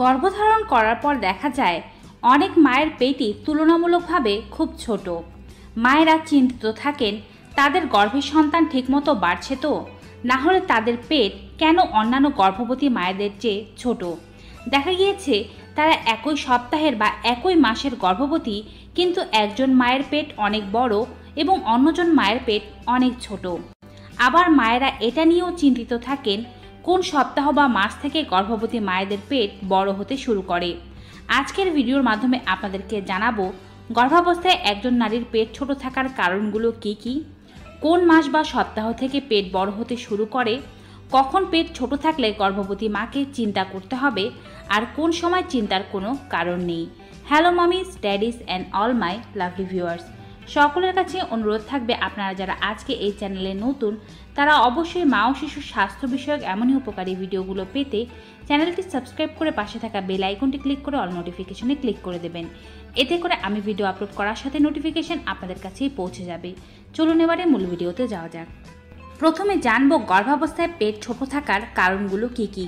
গর্ভধারণ করার পর দেখা যায়, অনেক মায়ের পেটই তুলনামূলকভাবে খুব ছোট। মায়েরা চিন্তিত থাকেন, তাদের গর্ভের সন্তান ঠিকমতো বাড়ছে তো? না হলে তাদের পেট কেন অন্যান্য গর্ভবতী মায়েদের চেয়ে ছোট? দেখা গিয়েছে, তারা একই সপ্তাহের বা একই মাসের গর্ভবতী, কিন্তু একজন মায়ের পেট অনেক বড় এবং অন্যজন মায়ের পেট অনেক ছোট। আবার মায়েরা এটা নিয়েও চিন্তিত থাকেন কোন সপ্তাহ বা মাস থেকে গর্ভবতী মায়েদের পেট বড় হতে শুরু করে? আজকের ভিডিওর মাধ্যমে আপনাদেরকে জানাব, গর্ভাবস্থায় একজন নারীর পেট ছোট থাকার কারণগুলো কি কি? কোন মাস বা সপ্তাহ থেকে পেট বড় হতে শুরু করে? কখন পেট ছোট থাকলে গর্ভবতী মাকে চিন্তা করতে হবে? আর কোন সময় চিন্তার কোনো কারণ নেই? Hello mummies daddies and all my lovely viewers সকলের কাছে অনুরোধ থাকবে আপনারা যারা আজকে এই চ্যানেলে নতুন, তারা অবশ্যই মা ও শিশুর স্বাস্থ্য বিষয়ক এমনই উপকারী ভিডিওগুলো পেতে চ্যানেলটি সাবস্ক্রাইব করে পাশে থাকা বেল আইকনটি ক্লিক করে অল নোটিফিকেশনে ক্লিক করে দেবেন। এতে করে আমি ভিডিও আপলোড করার সাথে নোটিফিকেশন আপনাদের কাছেই পৌঁছে যাবে। চলুন এবারে মূল ভিডিওতে যাওয়া যাক। প্রথমে জানব গর্ভাবস্থায় পেট ছোট থাকার কারণগুলো কি কি?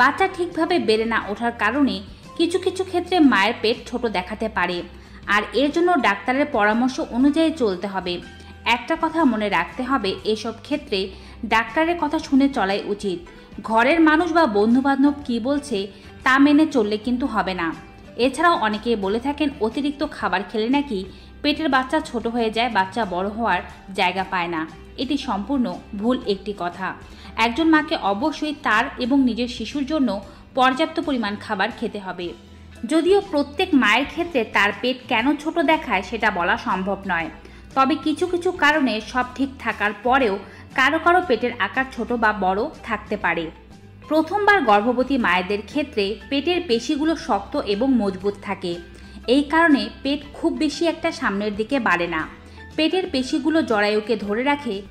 বাচ্চা ঠিকভাবে বেড়ে না ওঠার কারণে কিছু কিছু ক্ষেত্রে মায়ের পেট ছোট দেখাতে পারে। আর এর জন্য ডাক্তারের পরামর্শ অনুযায়ী চলতে হবে। একটা কথা মনে রাখতে হবে, এসব ক্ষেত্রে ডাক্তারের কথা শুনে চলাই উচিত। ঘরের মানুষ বা বন্ধুবান্ধব কী বলছে তা মেনে চললে কিন্তু হবে না। এছাড়াও অনেকে বলে থাকেন, অতিরিক্ত খাবার খেলে নাকি পেটের বাচ্চা ছোট হয়ে যায়, বাচ্চা বড় হওয়ার জায়গা পায় না। এটি সম্পূর্ণ ভুল একটি কথা। একজন মাকে অবশ্যই তার এবং নিজের শিশুর জন্য পর্যাপ্ত পরিমাণ খাবার খেতে হবে। যদিও প্রত্যেক মায়ের ক্ষেত্রে তার পেট কেন ছোট দেখায় সেটা বলা সম্ভব নয়। তবে কিছু কিছু কারণে সব ঠিক থাকার পরেও কারও কারও পেটের আকার ছোট বা বড় থাকতে পারে। প্রথমবার গর্ভবতী মায়েদের ক্ষেত্রে পেটের পেশিগুলো শক্ত এবং মজবুত থাকে। এই কারণে পেট খুব বেশি একটা সামনের দিকে বাড়ে না। পেটের পেশিগুলো জরায়ুকে ধরে রাখে,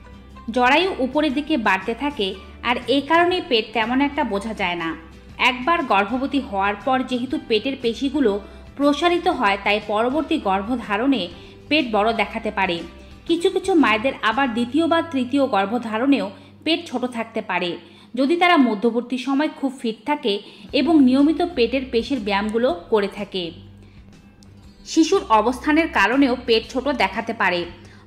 জরায়ু উপরের দিকে বাড়তে থাকে, আর এই কারণে পেট তেমন একটা বোঝা যায় না। একবার গর্ভবতী হওয়ার পর যেহেতু পেটের পেশিগুলো প্রসারিত হয়, তাই পরবর্তী গর্ভধারণে পেট বড় দেখাতে পারে। কিছু কিছু মায়েদের আবার দ্বিতীয় বা তৃতীয় গর্ভধারণেও পেট ছোট থাকতে পারে। যদি তারা মধ্যবর্তী সময় খুব ফিট থাকে এবং নিয়মিত পেটের পেশির ব্যায়ামগুলো করে থাকে। শিশুর অবস্থানের কারণেও পেট ছোট দেখাতে পারে।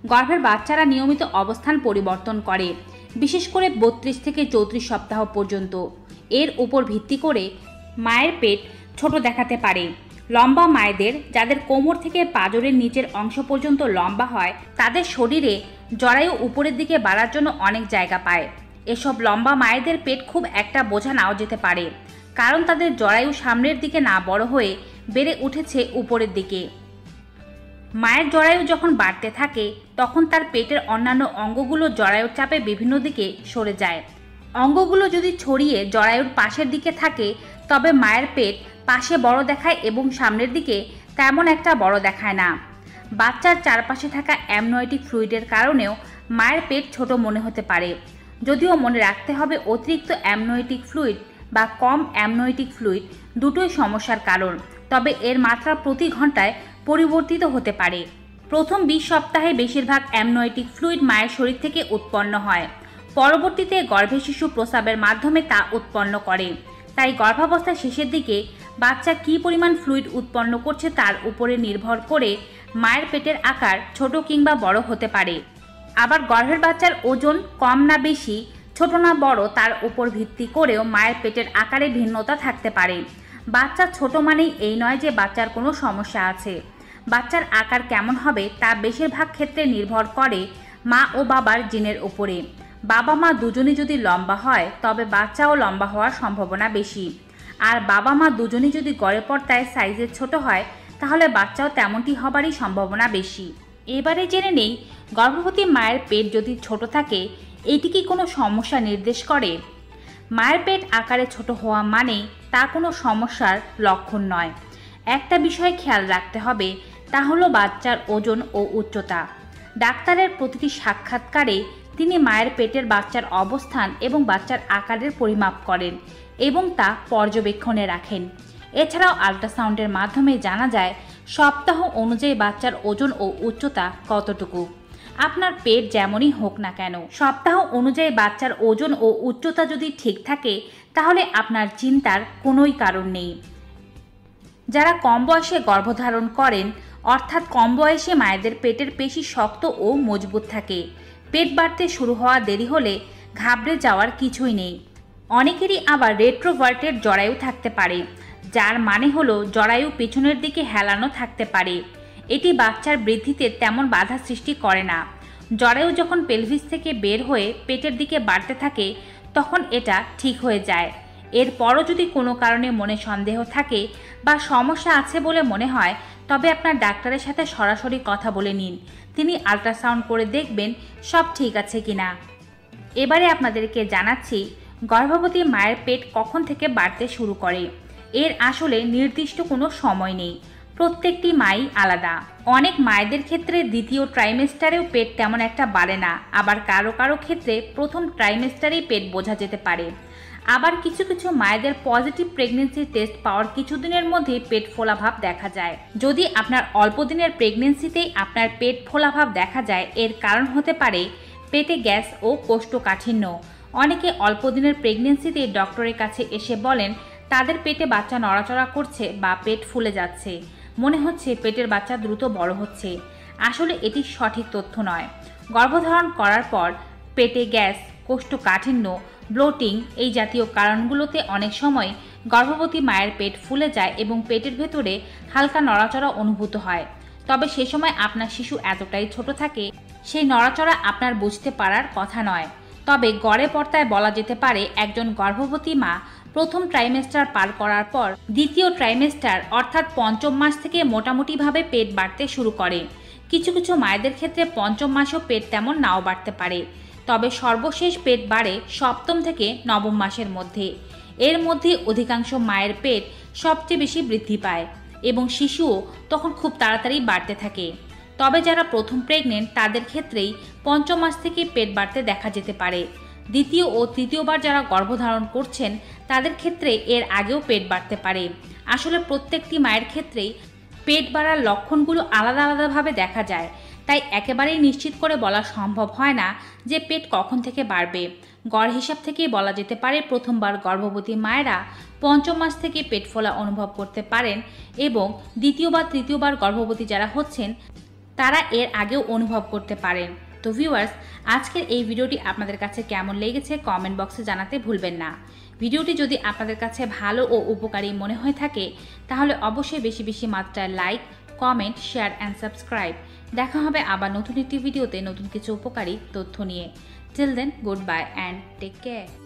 গর্ভের বাচ্চারা নিয়মিত অবস্থান পরিবর্তন করে, বিশেষ করে বত্রিশ থেকে চৌত্রিশ সপ্তাহ পর্যন্ত। এর উপর ভিত্তি করে মায়ের পেট ছোট দেখাতে পারে। লম্বা মায়েদের, যাদের কোমর থেকে পাজরের নিচের অংশ পর্যন্ত লম্বা হয়, তাদের শরীরে জরায়ু উপরের দিকে বাড়ার জন্য অনেক জায়গা পায়। এসব লম্বা মায়েদের পেট খুব একটা বোঝা নাও যেতে পারে, কারণ তাদের জরায়ু সামনের দিকে না বড় হয়ে বেড়ে উঠেছে উপরের দিকে। মায়ের জরায়ু যখন বাড়তে থাকে, তখন তার পেটের অন্যান্য অঙ্গগুলো জরায়ুর চাপে বিভিন্ন দিকে সরে যায়। অঙ্গগুলো যদি ছড়িয়ে জরায়ুর পাশের দিকে থাকে, তবে মায়ের পেট পাশে বড় দেখায় এবং সামনের দিকে তেমন একটা বড় দেখায় না। বাচ্চার চারপাশে থাকা অ্যামনয়েটিক ফ্লুইডের কারণেও মায়ের পেট ছোট মনে হতে পারে। যদিও মনে রাখতে হবে, অতিরিক্ত অ্যামনয়েটিক ফ্লুইড বা কম অ্যামনয়েটিক ফ্লুইড দুটোই সমস্যার কারণ, তবে এর মাত্রা প্রতি ঘন্টায় পরিবর্তিত হতে পারে। প্রথম বিশ সপ্তাহে বেশিরভাগ অ্যামনয়েটিক ফ্লুইড মায়ের শরীর থেকে উৎপন্ন হয়। পরবর্তীতে গর্ভে শিশু প্রস্রাবের মাধ্যমে তা উৎপন্ন করে। তাই গর্ভাবস্থার শেষের দিকে বাচ্চা কী পরিমাণ ফ্লুইড উৎপন্ন করছে তার উপরে নির্ভর করে মায়ের পেটের আকার ছোট কিংবা বড় হতে পারে। আবার গর্ভের বাচ্চার ওজন কম না বেশি, ছোট না বড়, তার উপর ভিত্তি করেও মায়ের পেটের আকারে ভিন্নতা থাকতে পারে। বাচ্চা ছোট মানেই এই নয় যে বাচ্চার কোনো সমস্যা আছে। বাচ্চার আকার কেমন হবে তা বেশিরভাগ ক্ষেত্রে নির্ভর করে মা ও বাবার জিনের উপরে। বাবা মা দুজনই যদি লম্বা হয়, তবে বাচ্চাও লম্বা হওয়ার সম্ভাবনা বেশি। আর বাবা মা দুজনই যদি গড়ে পর্দায় সাইজের ছোট হয়, তাহলে বাচ্চাও তেমনটি হবারই সম্ভাবনা বেশি। এবারে জেনে নেই, গর্ভবতী মায়ের পেট যদি ছোট থাকে, এটি কি কোনো সমস্যা নির্দেশ করে? মায়ের পেট আকারে ছোট হওয়া মানে তা কোনো সমস্যার লক্ষণ নয়। একটা বিষয় খেয়াল রাখতে হবে, তা হলো বাচ্চার ওজন ও উচ্চতা। ডাক্তারের প্রতিটি সাক্ষাৎকারে তিনি মায়ের পেটের বাচ্চার অবস্থান এবং বাচ্চার আকারের পরিমাপ করেন এবং তা পর্যবেক্ষণে রাখেন। এছাড়াও আল্ট্রাসাউন্ডের মাধ্যমে জানা যায়, সপ্তাহ অনুযায়ী বাচ্চার ওজন ও উচ্চতা কতটুকু। আপনার পেট যেমনই হোক না কেন, সপ্তাহ অনুযায়ী বাচ্চার ওজন ও উচ্চতা যদি ঠিক থাকে, তাহলে আপনার চিন্তার কোনোই কারণ নেই। যারা কম বয়সে গর্ভধারণ করেন, অর্থাৎ কম বয়সে মায়েদের পেটের পেশি শক্ত ও মজবুত থাকে পেট বাড়তে শুরু হওয়া দেরি হলে ঘাবড়ে যাওয়ার কিছুই নেই। অনেকেরই আবার রেট্রোভার্টের জরায়ু থাকতে পারে, যার মানে হলো জরায়ু পেছনের দিকে হেলানো থাকতে পারে। এটি বাচ্চার বৃদ্ধিতে তেমন বাধা সৃষ্টি করে না। জরায়ু যখন পেলভিস থেকে বের হয়ে পেটের দিকে বাড়তে থাকে, তখন এটা ঠিক হয়ে যায়। এরপরও যদি কোনো কারণে মনে সন্দেহ থাকে বা সমস্যা আছে বলে মনে হয় তবে আপনার ডাক্তারের সাথে সরাসরি কথা বলে নিন। তিনি আল্ট্রাসাউন্ড করে দেখবেন সব ঠিক আছে কিনা। এবারে আপনাদেরকে জানাচ্ছি, গর্ভবতী মায়ের পেট কখন থেকে বাড়তে শুরু করে। এর আসলে নির্দিষ্ট কোনো সময় নেই। প্রত্যেকটি মাই আলাদা। অনেক মায়েদের ক্ষেত্রে দ্বিতীয় ট্রাইমেস্টারেও পেট তেমন একটা বাড়ে না। আবার কারও কারও ক্ষেত্রে প্রথম ট্রাইমেস্টারেই পেট বোঝা যেতে পারে। আবার কিছু কিছু মায়েদের পজিটিভ প্রেগনেন্সি টেস্ট পাওয়ার কিছুদিনের মধ্যেই পেট ফোলাভাব দেখা যায়। যদি আপনার অল্প দিনের প্রেগনেন্সিতেই আপনার পেট ফোলাভাব দেখা যায়, এর কারণ হতে পারে পেটে গ্যাস ও কোষ্ঠকাঠিন্য। অনেকে অল্প দিনের প্রেগনেন্সিতে ডক্টরের কাছে এসে বলেন, তাদের পেটে বাচ্চা নড়াচড়া করছে বা পেট ফুলে যাচ্ছে। মনে হচ্ছে পেটের বাচ্চা দ্রুত বড় হচ্ছে। আসলে এটি সঠিক তথ্য নয়। গর্ভধারণ করার পর পেটে গ্যাস, কোষ্ঠকাঠিন্য ব্লোটিং এই জাতীয় কারণগুলোতে অনেক সময় গর্ভবতী মায়ের পেট ফুলে যায় এবং পেটের ভেতরে হালকা নড়াচড়া অনুভূত হয়। তবে সে সময় আপনার শিশু এতটাই ছোট থাকে, সেই নড়াচড়া আপনার বুঝতে পারার কথা নয়। তবে গড়ে পর্তায় বলা যেতে পারে একজন গর্ভবতী মা প্রথম ট্রাইমেস্টার পার করার পর দ্বিতীয় ট্রাইমেস্টার অর্থাৎ পঞ্চম মাস থেকে মোটামুটিভাবে পেট বাড়তে শুরু করে। কিছু কিছু মায়েদের ক্ষেত্রে পঞ্চম মাসেও পেট তেমন নাও বাড়তে পারে। তবে সর্বশেষ পেট বাড়ে সপ্তম থেকে নবম মাসের মধ্যে। এর মধ্যে অধিকাংশ মায়ের পেট সবচেয়ে বেশি বৃদ্ধি পায় এবং শিশুও তখন খুব তাড়াতাড়ি বাড়তে থাকে। তবে যারা প্রথম প্রেগনেন্ট তাদের ক্ষেত্রেই পঞ্চম মাস থেকে পেট বাড়তে দেখা যেতে পারে। দ্বিতীয় ও তৃতীয়বার যারা গর্ভধারণ করছেন, তাদের ক্ষেত্রে এর আগেও পেট বাড়তে পারে। আসলে প্রত্যেকটি মায়ের ক্ষেত্রেই পেট বাড়ার লক্ষণগুলো আলাদা আলাদাভাবে দেখা যায়। তাই একেবারেই নিশ্চিত করে বলা সম্ভব হয় না যে পেট কখন থেকে বাড়বে। গড় হিসাব থেকেই বলা যেতে পারে প্রথমবার গর্ভবতী মায়েরা পঞ্চম মাস থেকে পেট ফোলা অনুভব করতে পারেন এবং দ্বিতীয় বা তৃতীয়বার গর্ভবতী যারা হচ্ছেন, তারা এর আগেও অনুভব করতে পারেন। তো ভিউয়ার্স আজকের এই ভিডিওটি আপনাদের কাছে কেমন লেগেছে কমেন্ট বক্সে জানাতে ভুলবেন না। ভিডিওটি যদি আপনাদের কাছে ভালো ও উপকারী মনে হয়ে থাকে, তাহলে অবশ্যই বেশি বেশি মাত্রায় like comment share and subscribe দেখা হবে আবার নতুন একটি ভিডিওতে নতুন কিছু উপকারী তথ্য নিয়ে। Till then good bye and take care